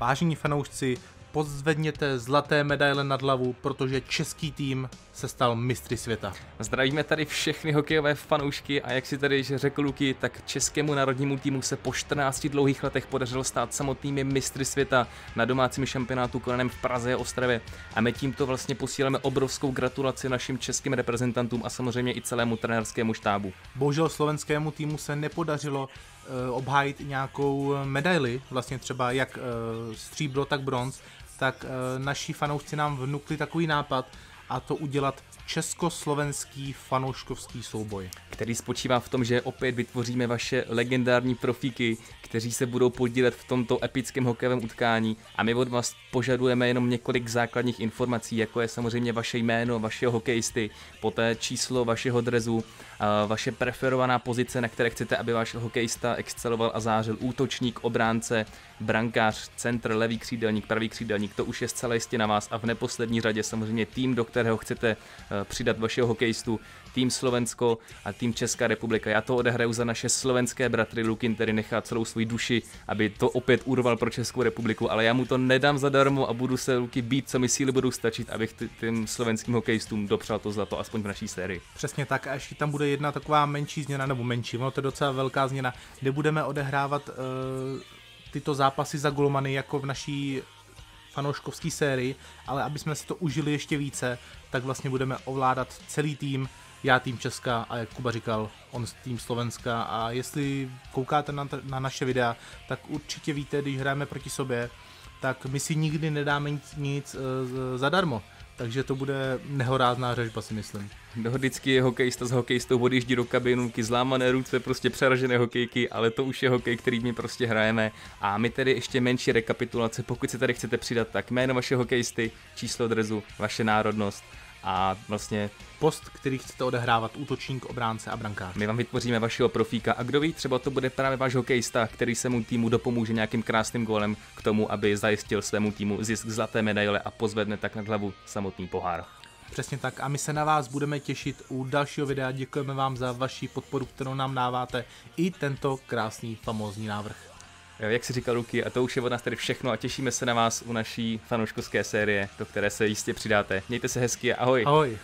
Vážení fanoušci, pozvedněte zlaté medaile nad hlavu, protože český tým se stal mistry světa. Zdravíme tady všechny hokejové fanoušky a jak si tady řekl Luky, tak českému národnímu týmu se po 14 dlouhých letech podařilo stát samotnými mistry světa na domácím šampionátu konaném v Praze a Ostravě. A my tímto vlastně posíláme obrovskou gratulaci našim českým reprezentantům a samozřejmě i celému trenérskému štábu. Bohužel slovenskému týmu se nepodařilo obhájit nějakou medaili, vlastně třeba jak uh, stříbro, tak bronz, tak naši fanoušci nám vnukli takový nápad a to udělat československý fanouškovský souboj. Který spočívá v tom, že opět vytvoříme vaše legendární profíky, kteří se budou podílet v tomto epickém hokejovém utkání a my od vás požadujeme jenom několik základních informací, jako je samozřejmě vaše jméno, vašeho hokejisty, poté číslo vašeho drezu, vaše preferovaná pozice, na které chcete, aby váš hokejista exceloval a zářil, útočník, obránce, brankář, centr, levý křídelník, pravý křídelník, to už je zcela jistě na vás a v neposlední řadě samozřejmě tým, do kterého chcete eh, přidat vašeho hokejistu, tým Slovensko a tým Česká republika. Já to odehraju za naše slovenské bratry, Lukin který nechá celou svou duši, aby to opět urval pro Českou republiku, ale já mu to nedám zadarmo a budu se Luky být, co mi síly budou stačit, abych tím slovenským hokejistům dopřál to zlato, aspoň v naší sérii. Přesně tak a ještě tam bude jedna taková menší změna, nebo menší, ono to je docela velká změna, kde budeme odehrávat uh, tyto zápasy za golmany jako v naší fanouškovské sérii, ale aby jsme si to užili ještě více, tak vlastně budeme ovládat celý tým, já tým Česka a jak Kuba říkal, on tým Slovenska. A jestli koukáte na, na naše videa, tak určitě víte, když hrajeme proti sobě, tak my si nikdy nedáme nic, nic uh, zadarmo takže to bude nehorázná řežba, si myslím. No, vždycky je hokejista s hokejistou odjíždí do kabinky, zlámané ruce, prostě přeražené hokejky, ale to už je hokej, který my prostě hrajeme. A my tedy ještě menší rekapitulace, pokud se tady chcete přidat, tak jméno vaše hokejisty, číslo drezu, vaše národnost, a vlastně post, který chcete odehrávat, útočník, obránce a brankář. My vám vytvoříme vašeho profíka a kdo ví, třeba to bude právě váš hokejista, který se mu týmu dopomůže nějakým krásným gólem k tomu, aby zajistil svému týmu zisk zlaté medaile a pozvedne tak nad hlavu samotný pohár. Přesně tak a my se na vás budeme těšit u dalšího videa. Děkujeme vám za vaši podporu, kterou nám dáváte i tento krásný famózní návrh. Jak si říkal Luky, a to už je od nás tady všechno a těšíme se na vás u naší fanouškovské série, do které se jistě přidáte. Mějte se hezky a ahoj. Ahoj.